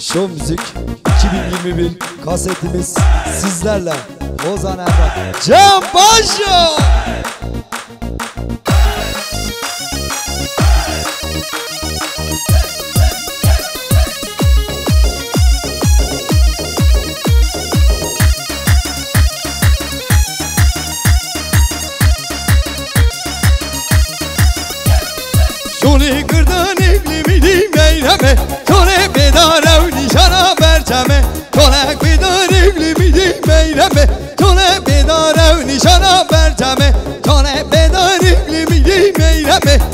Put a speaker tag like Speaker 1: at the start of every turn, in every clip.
Speaker 1: Show Müzik 2021 kasetimiz sizlerle. Ozan Emrah Can Başo جامه تو ها قد در قلبم می‌دیم میخانه تو بیدار و نشانه بر جامه تو به در قلبم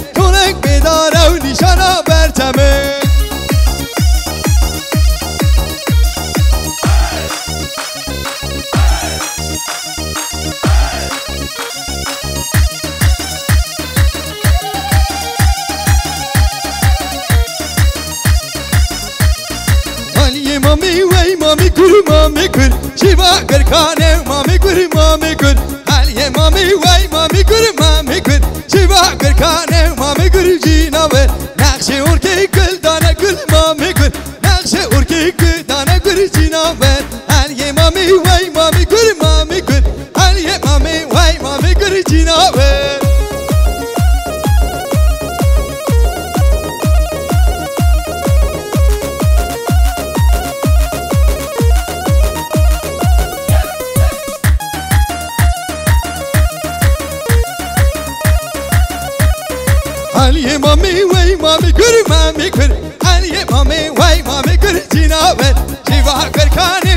Speaker 1: مامی گر جیوا گر مامی گر مامی گر حالی مامی وای مامی گر مامی گر جیوا گر کانه؟ مامی گر مامی گر حالیه مامی وای مامی گر چينا ور جیوا گر کان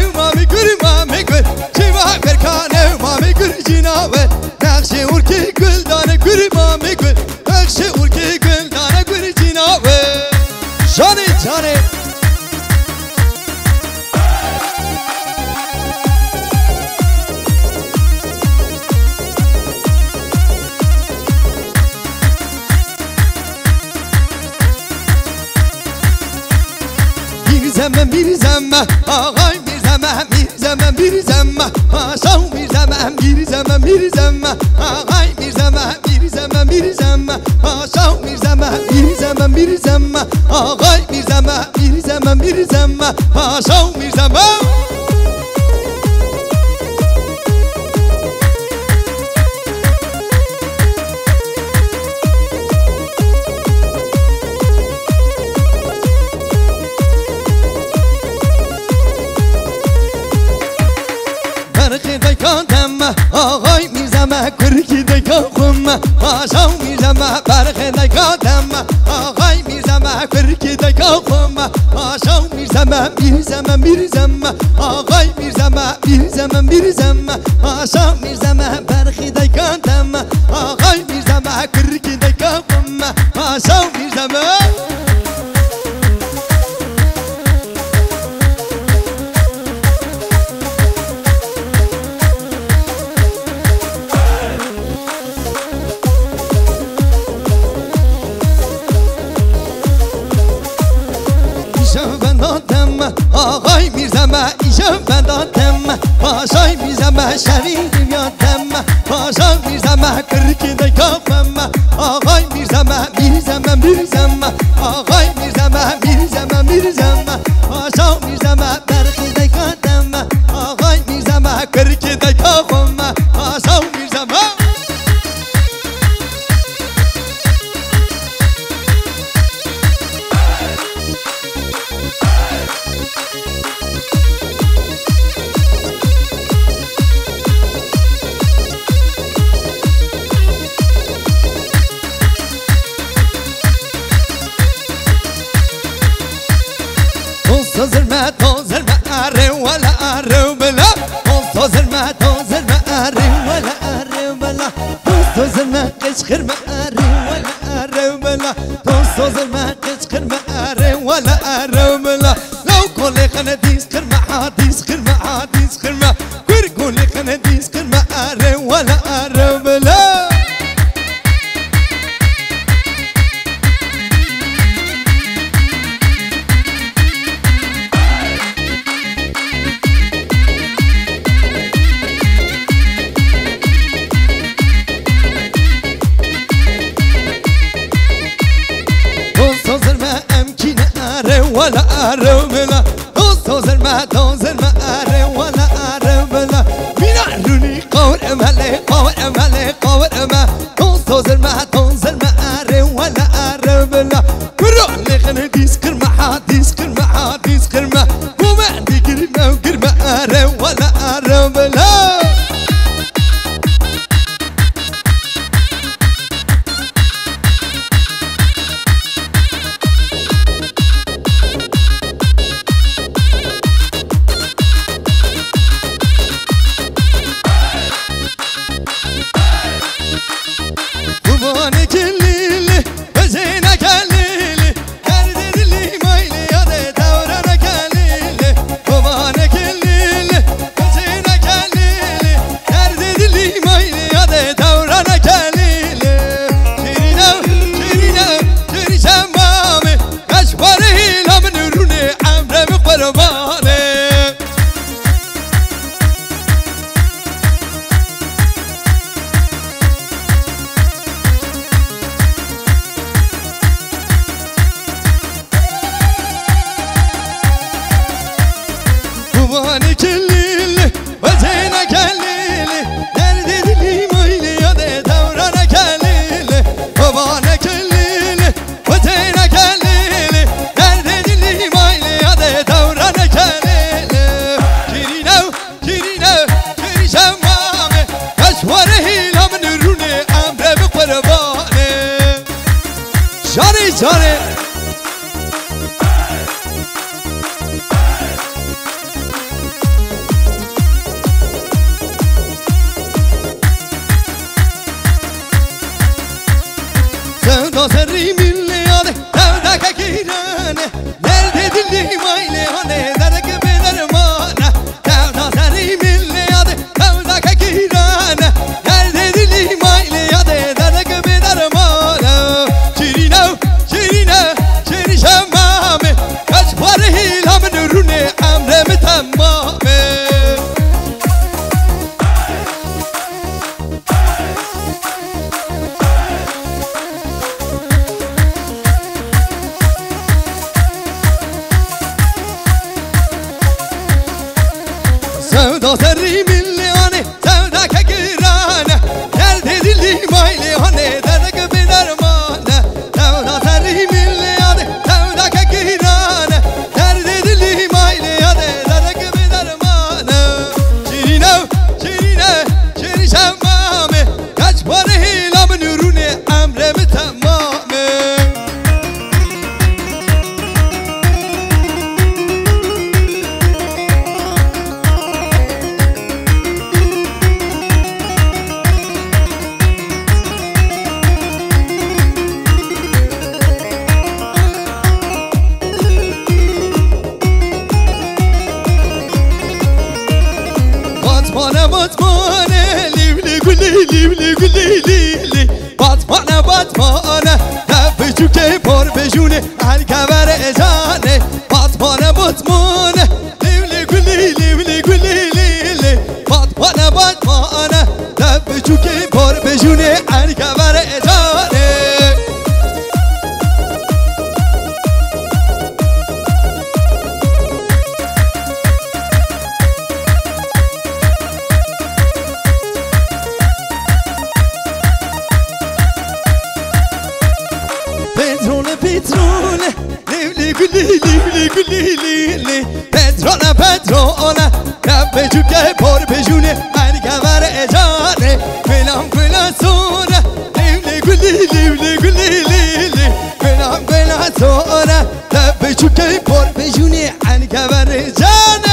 Speaker 1: Mirzəmə Ağay Mirzəmə Mirzəmə Mirzəmə Aşağı Mirzəmə Mirzəmə Mirzəmə Ağay Mirzəmə Mirzəmə Mirzəmə Aşağı Mirzəmə Mirzəmə Mirzəmə Ağay Mirzəmə Mirzəmə Mirzəmə Aşağı Mirzəmə آقای میزمه کرکی دکا خمه پاشا میزمه برخ دکا دمه. آقای میزمه کرکی دکا خمه پاشا میزمه میزمه میزمه آقای میزمه میزمه میزمه پاشا میزمه برخ دکا دمه. آقای میزمه کرکی دکا خمه پاشا میزمه. شوی دنیا دم بازار میزدم کرکی قصة زلمة ما أري ولا أري ولا لو كل خنديس خر ما حديس خر Todos hermanos Done it. ليلي وليلي ليلي باتمانه باتمانه تپشو که پر بشونه الکبر ازا لی لی لی پترانه پترانه دب جوکه پر بجونه. هر کمر اجاره. فیلم کنم سونه لیولی گلی لیولی لی لی فیلم کنم سونه دب جوکه پر بجونه. هر کمر اجاره